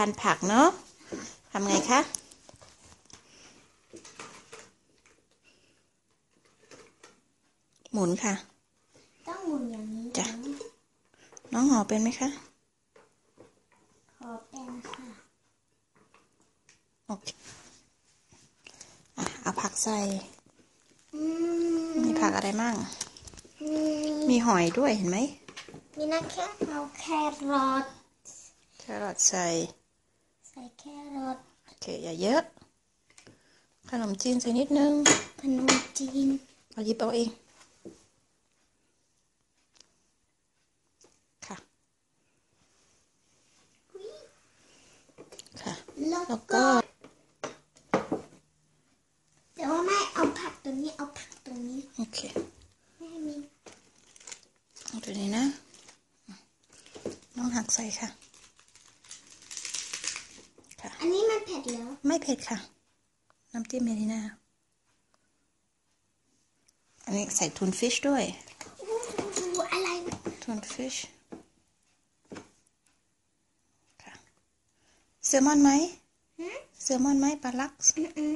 านผักเนาะทำไงคะหมุนค่ะ ต้องหมุนอย่างนี้จ้ะนะน้องห่อเป็นไหมคะขอเป็นค่ะโอเคอะเอาผักใส่อืมมีผักอะไรมั่งมีมีหอยด้วยเห็นไหมมีนักแค่เอาแครอทแครอทใส่ใส่แครอทโอเคอย่าเยอะ ขนมจีนใส่นิดนึง ขนมจีนเอาหยิบเอาเองค่ะ ค่ะ แล้วแล้วก็ก็แต่ว่าไม่เอาผักตรงนี้เอาผักตรงนี้ โอเคไม่มีเอาตัวนี้นะ น้องหักใส่ค่ะค่ะ อันนี้มันเผ็ดแล้ว ไม่เผ็ดค่ะ น้ำจิ้มเมริน่าอันนี้ใส่ทูนฟิชด้วยอู้หูอะไรทูนฟิชค่ะแซลมอนไหมฮะแซลมอนไหมปลาลักซ์อืม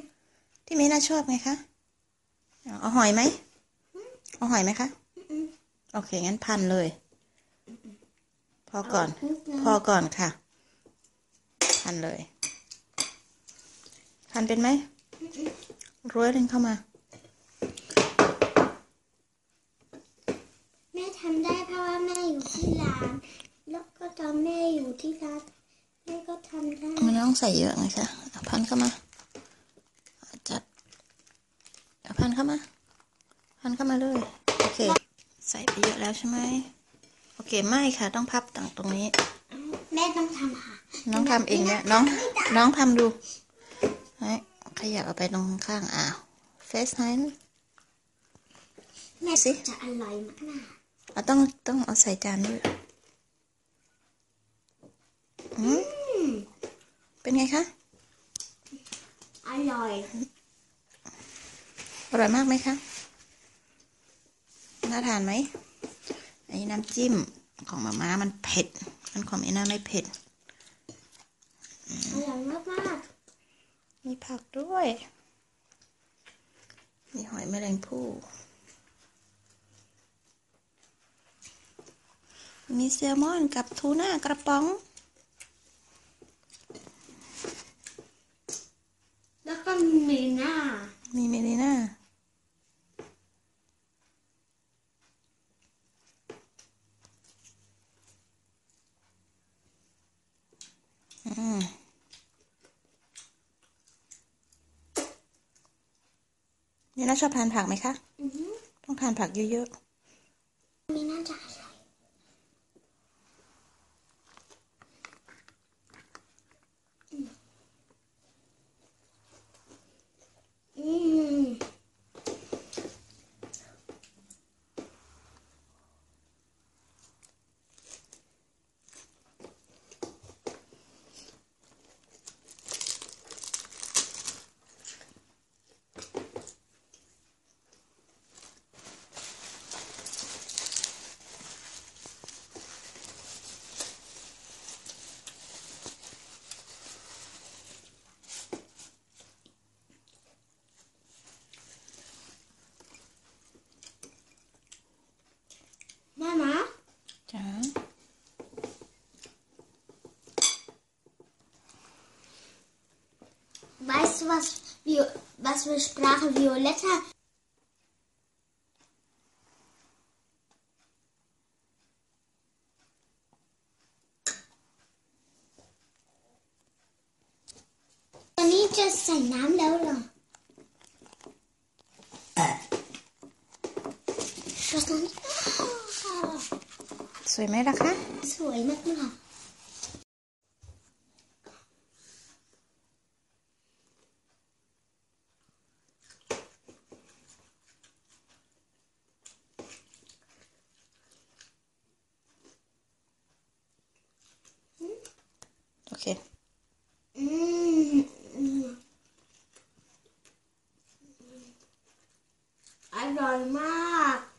ที่เมน่าชอบไงคะเอาเอาหอยไหมเอาหอยไหมคะอืมโอเค งั้นพันเลย พอก่อนนิดนึงพอก่อนค่ะ พันเลย พันเป็นไหมร้อยหนึ่งเข้ามา แม่ทำได้เพราะว่าแม่อยู่ที่ร้าน แล้วก็ตอนแม่อยู่ที่ร้านแม่ก็ทำได้มันต้องใส่เยอะไงคะเอาพันเข้ามา จัดเอาพันเข้ามา พันเข้ามาเลย โอเค ใส่ไปเยอะแล้วใช่ไหมโอเคไม่ค่ะ ต้องพับต่างตรงนี้ แม่ต้องทำค่ะ น้องทำเองเนี่ยน้อง น้องทำดูให้ ขยับเอาไปตรงข้างอ่าวเฟสไฮน์แม่สิจะอร่อยมากนะเราต้องต้องเอาใส่จานด้วยอืมอืมเป็นไงคะ อร่อย อร่อยมากไหมคะน่าทานไหมอันนี้น้ำจิ้มของมาม่ามันเผ็ด มันของเอ็น่าไม่เผ็ด อร่อยมากมาก มีผักด้วย มีหอยแมลงภู่มีแซลมอนกับทูน่ากระป๋องๆแล้วก็มีหน้ามีเมลิน่าอืม นี่น่าชอบทานผักไหมคะอือหือต้องทานผักเยอะมีหน้าจะอร่อยอืม แม่นะ ๆจ้า Weißt du, was, wir, was für Sprache Violetta อันนี้จะใส่น้ำแล้ qué? Anormal.